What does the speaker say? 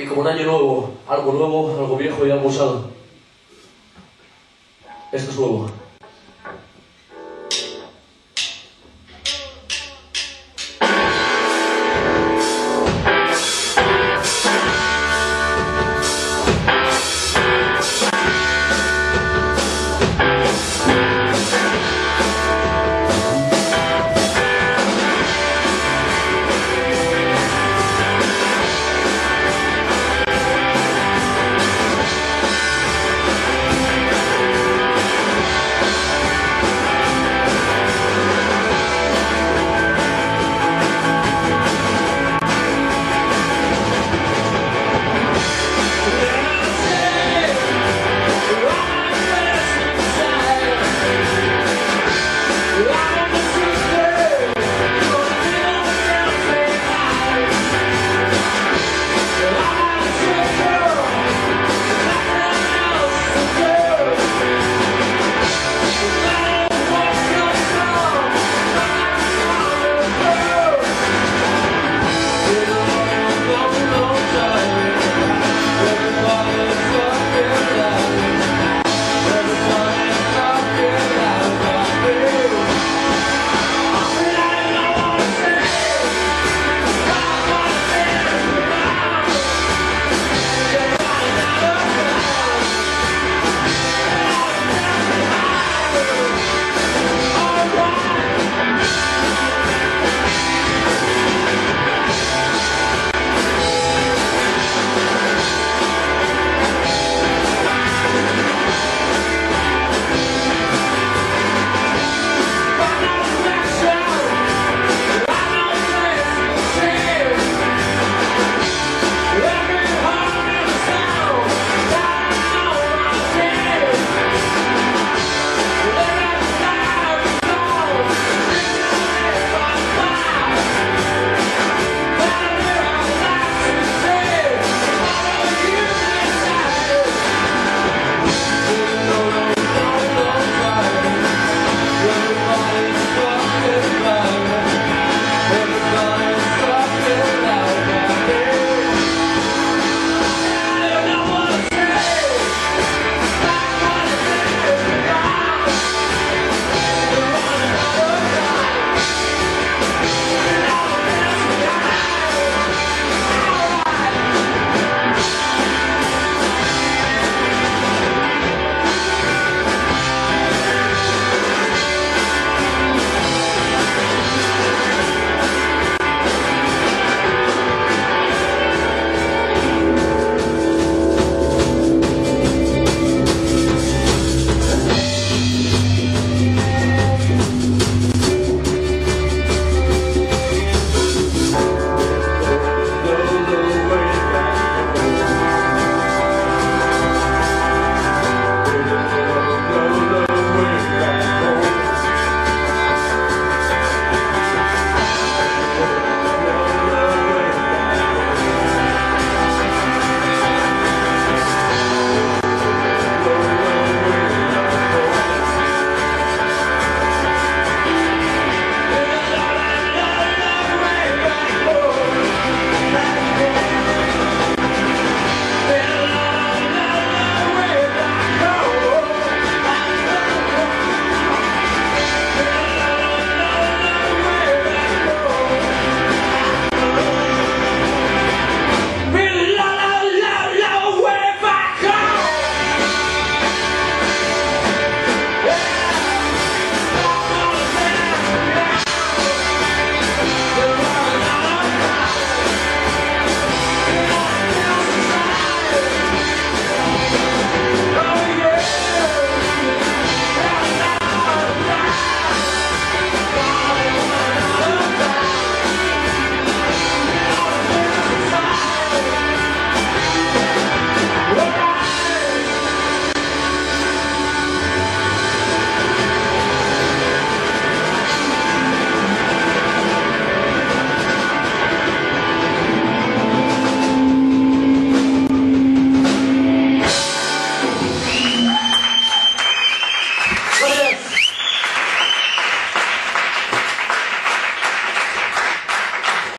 Y como un año nuevo, algo nuevo, algo viejo y algo usado. Esto es nuevo.